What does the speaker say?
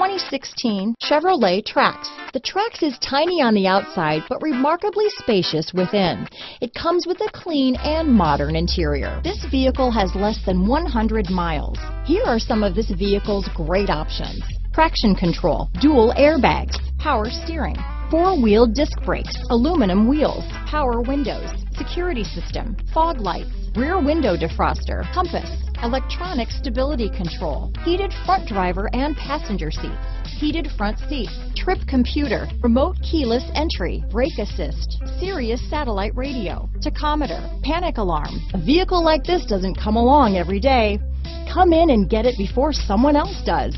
2016 Chevrolet Trax. The Trax is tiny on the outside, but remarkably spacious within. It comes with a clean and modern interior. This vehicle has less than 100 miles. Here are some of this vehicle's great options. Traction control, dual airbags, power steering, four-wheel disc brakes, aluminum wheels, power windows, security system, fog lights, rear window defroster, compass, electronic stability control, heated front driver and passenger seats, heated front seats, trip computer, remote keyless entry, brake assist, Sirius satellite radio, tachometer, panic alarm. A vehicle like this doesn't come along every day. Come in and get it before someone else does.